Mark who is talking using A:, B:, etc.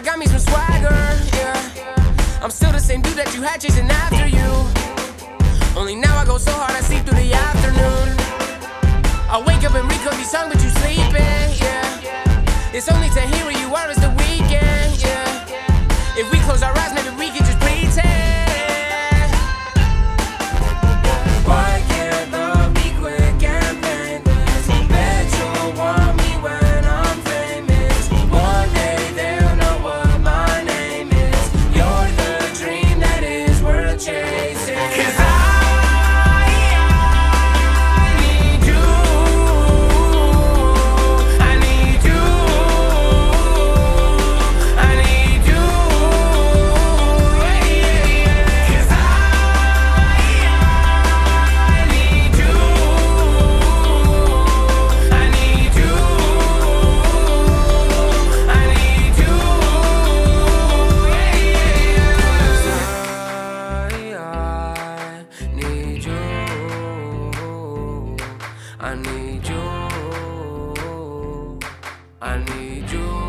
A: I got me some swagger, yeah. I'm still the same dude that you had chasing after you. Only now I go so hard I sleep through the afternoon. I wake up and recook these songs, but you sleeping, yeah. It's only to hear where you are as the weekend, yeah. If we close our eyes, I need you.